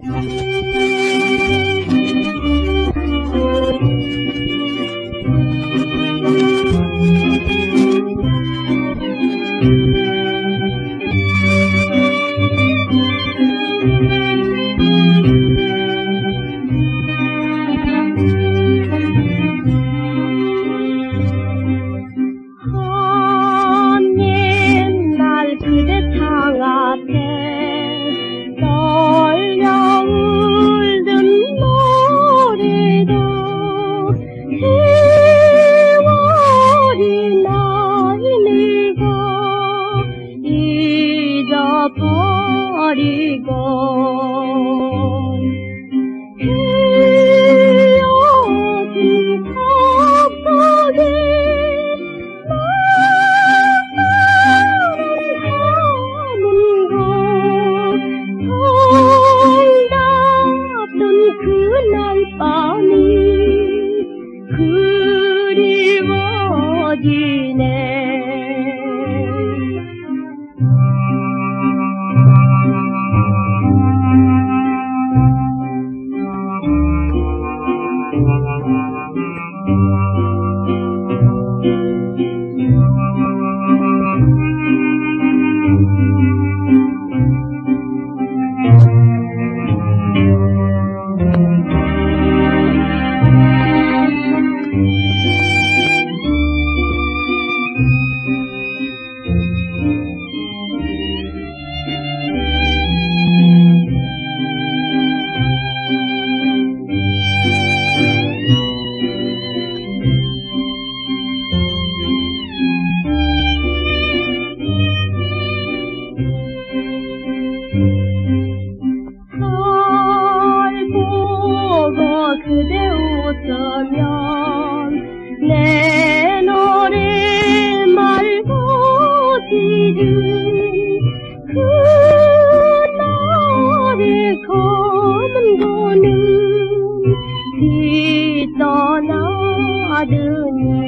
Thank you. 버리고 헤어진 갑자기 만나는 가는 곳설답던 그날 밤이 그리워지네. 我的你。